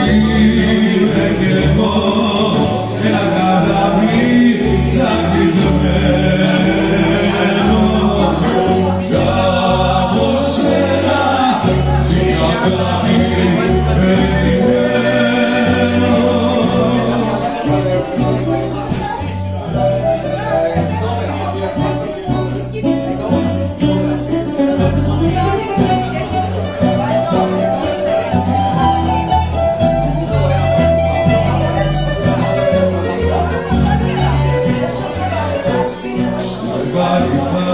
Ile que vos Everybody